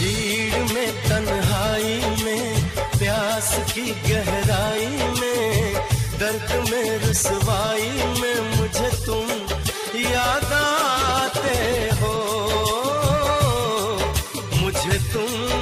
भीड़ में, तन्हाई में, प्यास की गहराई में, दर्द में, रसवाई में मुझे तुम याद आते हो। मुझे तुम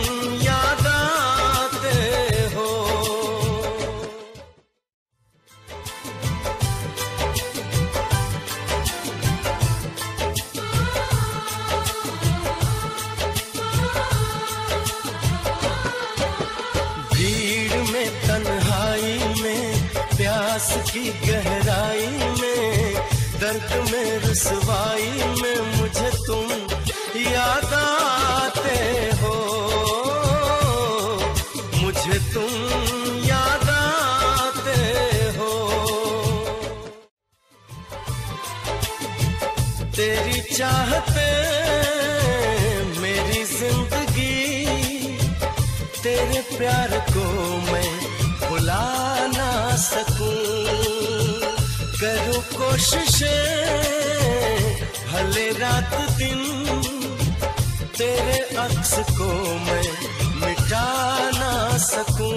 गहराई में, दर्द में, रसवाई में मुझे तुम याद आते हो। मुझे तुम याद आते हो। तेरी चाहते मेरी ज़िंदगी, तेरे प्यार को कोशिशें, भले रात दिन तेरे अक्स को मैं मिटा ना सकूँ।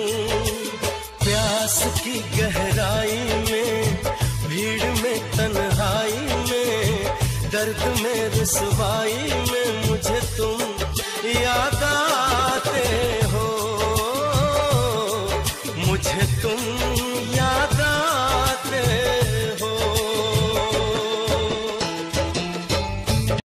प्यास की गहराई में, भीड़ में, तन्हाई में, दर्द में, रसवाई में मुझे तुम याद आते हो। मुझे तुम